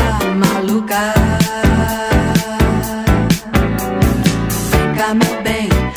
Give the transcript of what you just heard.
maluca. Fica meu bem.